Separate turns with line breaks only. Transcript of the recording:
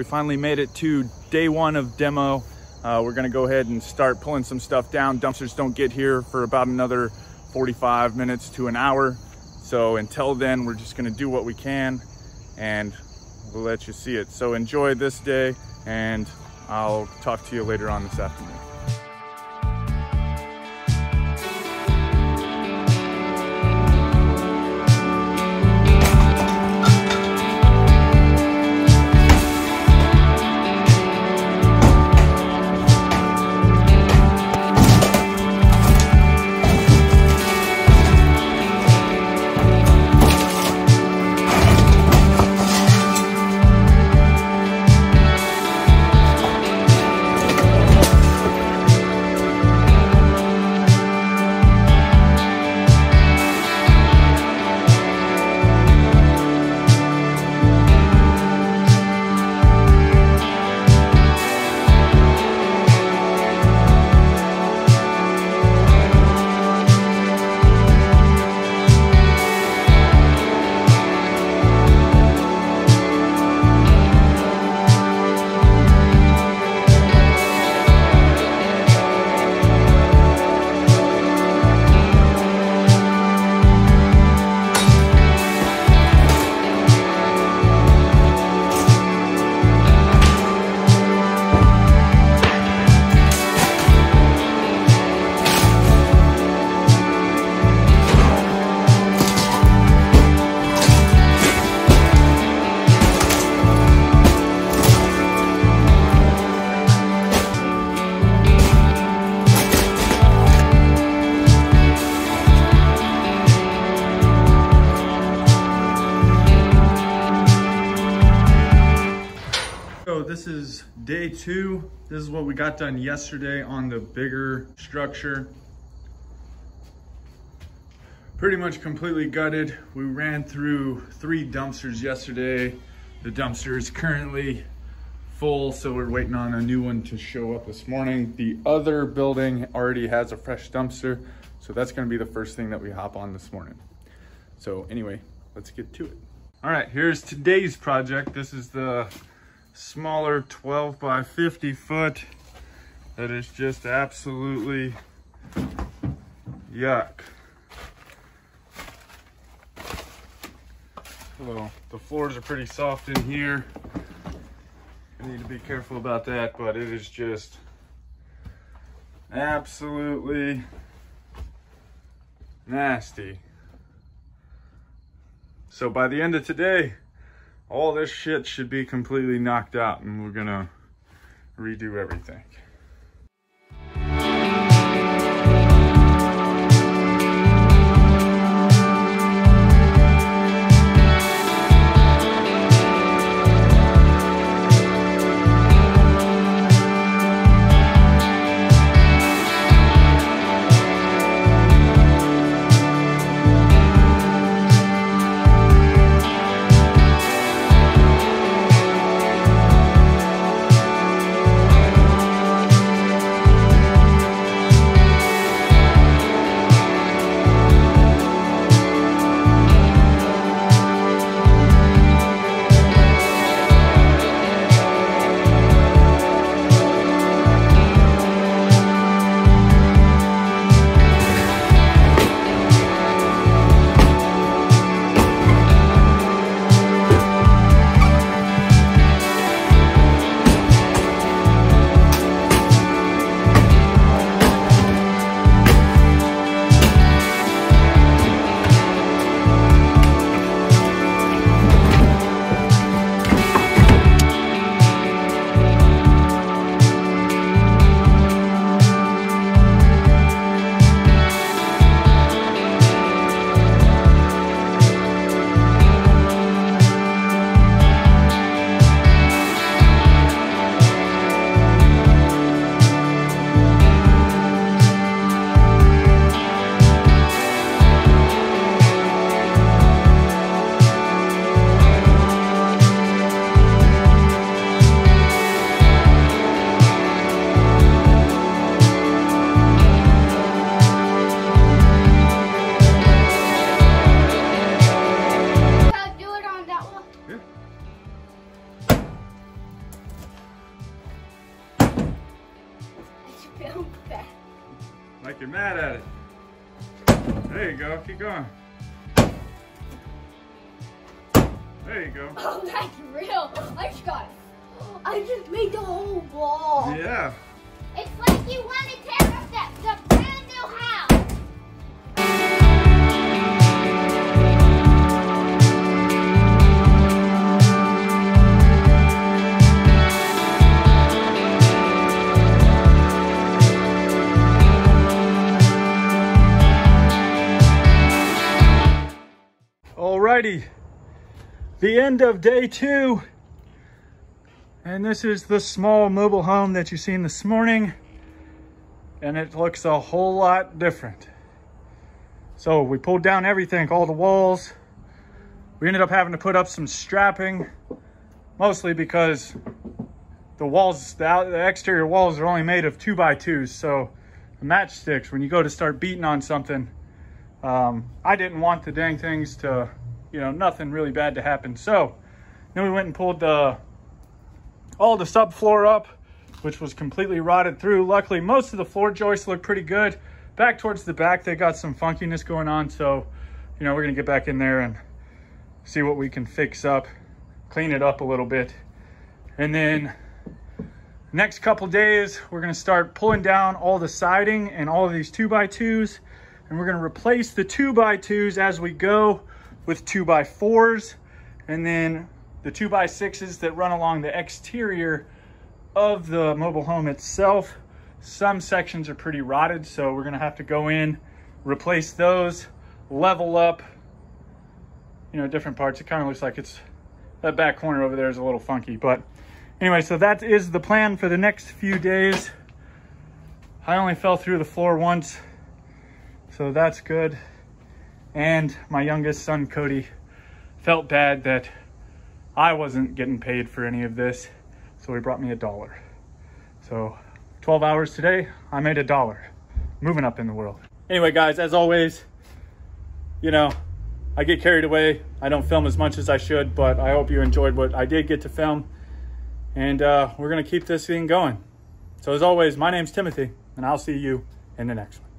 We finally made it to day one of demo. Uh, we're gonna go ahead and start pulling some stuff down. Dumpsters don't get here for about another 45 minutes to an hour. So until then, we're just gonna do what we can and we'll let you see it. So enjoy this day and I'll talk to you later on this afternoon. This is day two. This is what we got done yesterday on the bigger structure. Pretty much completely gutted. We ran through three dumpsters yesterday. The dumpster is currently full, so we're waiting on a new one to show up this morning. The other building already has a fresh dumpster, so that's gonna be the first thing that we hop on this morning. So anyway, let's get to it. All right, here's today's project. This is the smaller 12 by 50 foot that is just absolutely yuck. So the floors are pretty soft in here. I need to be careful about that, but it is just absolutely nasty. So by the end of today, all this shit should be completely knocked out and we're gonna redo everything. There you go. Keep going. There you go.
Oh, that's real. I just got it. I just made the whole wall.
Yeah.
It's like you want to tear
Alrighty. The end of day two. And this is the small mobile home that you seen this morning. And it looks a whole lot different. So we pulled down everything, all the walls. We ended up having to put up some strapping, mostly because the walls, the, out, the exterior walls are only made of two by twos. So matchsticks, when you go to start beating on something, um, I didn't want the dang things to, you know, nothing really bad to happen. So then we went and pulled the all the subfloor up, which was completely rotted through. Luckily, most of the floor joists look pretty good. Back towards the back, they got some funkiness going on. So, you know, we're gonna get back in there and see what we can fix up, clean it up a little bit. And then next couple days, we're gonna start pulling down all the siding and all of these two by twos. And we're gonna replace the two by twos as we go with two by fours. And then the two by sixes that run along the exterior of the mobile home itself. Some sections are pretty rotted, so we're gonna have to go in, replace those, level up, you know, different parts. It kind of looks like it's, that back corner over there is a little funky, but anyway, so that is the plan for the next few days. I only fell through the floor once, so that's good. And my youngest son, Cody, felt bad that I wasn't getting paid for any of this, so he brought me a dollar. So 12 hours today, I made a dollar. Moving up in the world. Anyway, guys, as always, you know, I get carried away. I don't film as much as I should, but I hope you enjoyed what I did get to film. And uh, we're going to keep this thing going. So as always, my name's Timothy, and I'll see you in the next one.